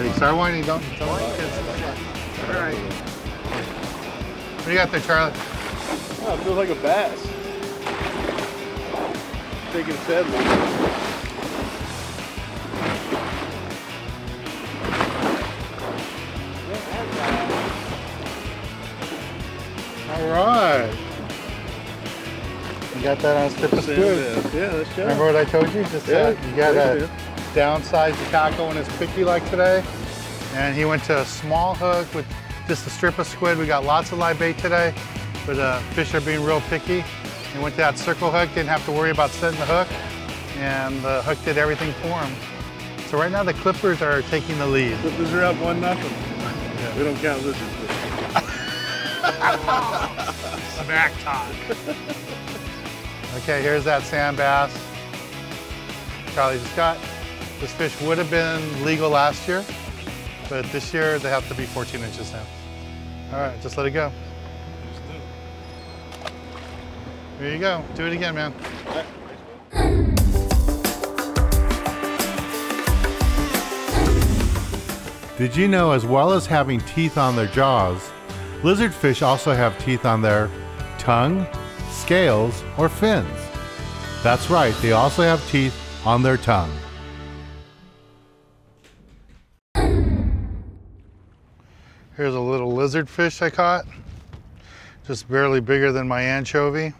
Hey, start whining, don't, don't. All right. What do you got there, Charlie? Oh, it feels like a bass. Taking head. All right. You got that on a strip of squid. Yeah, that's good. Remember what I told you? Just uh, you got yeah, to downsize the tackle when it's picky like today. And he went to a small hook with just a strip of squid. We got lots of live bait today, but uh, fish are being real picky. He went to that circle hook, didn't have to worry about setting the hook, and the hook did everything for him. So right now the Clippers are taking the lead. Clippers are up one nothing. Yeah. We don't count fish. Smack talk. okay, here's that sand bass. Charlie just got. This fish would have been legal last year, but this year they have to be 14 inches now. All right, just let it go. There you go. Do it again, man. Did you know as well as having teeth on their jaws, lizardfish also have teeth on their tongue, scales, or fins? That's right, they also have teeth on their tongue. Here's a little lizard fish I caught, just barely bigger than my anchovy.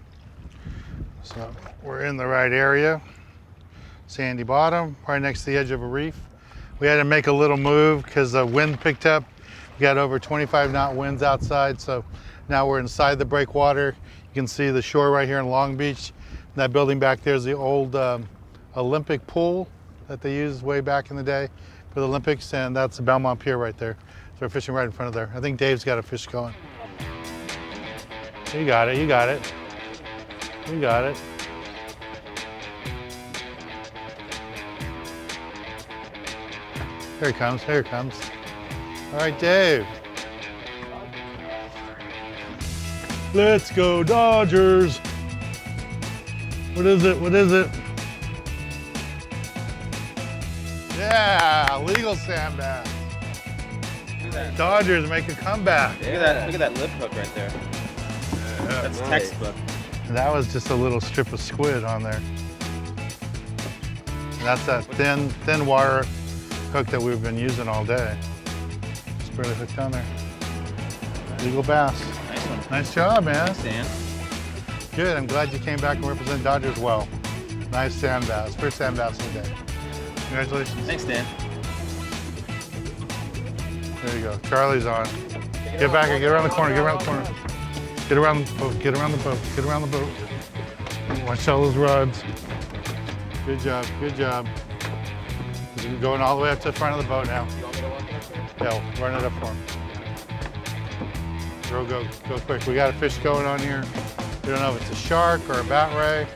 So we're in the right area. Sandy bottom, right next to the edge of a reef. We had to make a little move because the wind picked up. We got over 25 knot winds outside, so now we're inside the breakwater. You can see the shore right here in Long Beach. That building back there is the old um, Olympic pool that they used way back in the day for the Olympics, and that's the Belmont Pier right there. We're fishing right in front of there. I think Dave's got a fish going. You got it, you got it. You got it. Here he comes, here he comes. All right, Dave. Let's go Dodgers. What is it, what is it? Yeah, legal sand bass. Dodgers make a comeback. Look at that! Look at that lip hook right there. That's textbook. That was just a little strip of squid on there. And that's that thin, thin wire hook that we've been using all day. Just barely hooked on there. Legal bass. Nice one. Nice job, man. Dan. Good. I'm glad you came back and represented Dodgers well. Nice sand bass. First sand bass of the day. Congratulations. Thanks, Dan. There you go. Charlie's on. Get back and get around the corner. Get around the corner. Get around the boat. Get around the boat. Get around the boat. Watch all those rods. Good job. Good job. You're going all the way up to the front of the boat now. Yeah, run it up for him. Go, go, go quick. We got a fish going on here. We don't know if it's a shark or a bat ray.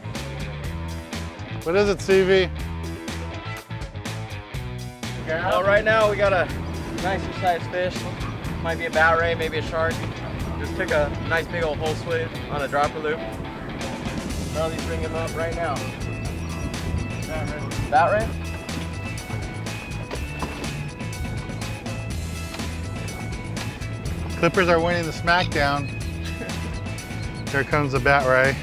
What is it, CV? Well, right now we got a nicer sized fish. Might be a bat ray, maybe a shark. Just took a nice big old hole swim on a dropper loop. Charlie's bringing him up right now. Bat ray? Clippers are winning the SmackDown. Here comes the bat ray.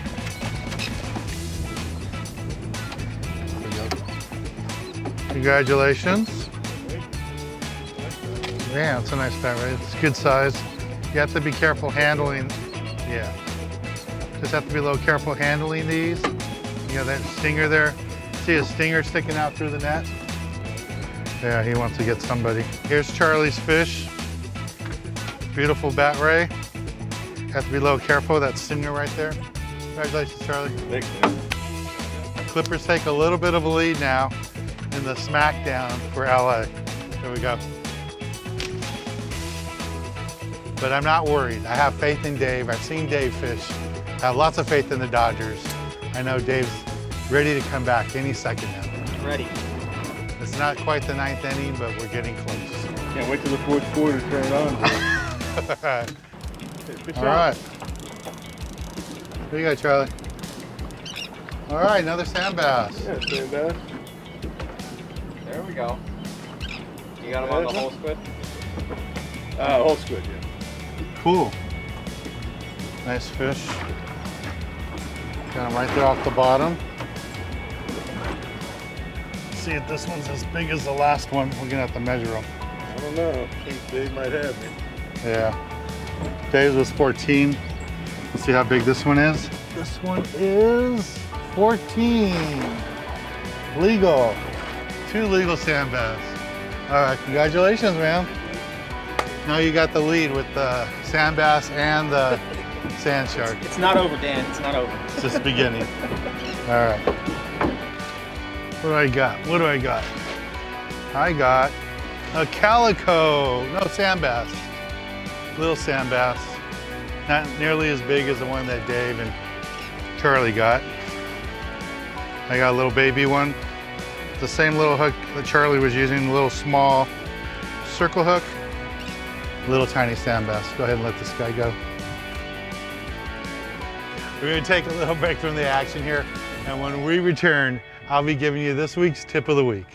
Congratulations. Yeah, it's a nice bat ray. It's good size. You have to be careful handling. Yeah. Just have to be a little careful handling these. You know, that stinger there. See a stinger sticking out through the net? Yeah, he wants to get somebody. Here's Charlie's fish. Beautiful bat ray. Have to be a little careful that stinger right there. Congratulations, Charlie. Thanks, man. Clippers take a little bit of a lead now in the smackdown for LA. There we go. But I'm not worried. I have faith in Dave. I've seen Dave fish. I have lots of faith in the Dodgers. I know Dave's ready to come back any second now. Ready. It's not quite the ninth inning, but we're getting close. Can't wait till the fourth quarter to turn it on. dude. Fish All out. right. Here you go, Charlie. All right, another sand bass. Yeah, sand bass. There we go. You got him on the whole squid? Uh, whole squid, yeah. Cool. Nice fish. Got him right there off the bottom. See if this one's as big as the last one. We're gonna have to measure them. I don't know. Dave might have me. Yeah. Dave's was 14. Let's see how big this one is. This one is 14. Legal. Two legal sand bass. All right, congratulations, man. Now you got the lead with the sand bass and the sand shark. It's not over, Dan. It's not over. It's just the beginning. All right. What do I got? What do I got? I got a calico. No, sand bass. Little sand bass. Not nearly as big as the one that Dave and Charlie got. I got a little baby one. The same little hook that Charlie was using, a little small circle hook. Little tiny sand bass. Go ahead and let this guy go. We're gonna take a little break from the action here, and when we return, I'll be giving you this week's tip of the week.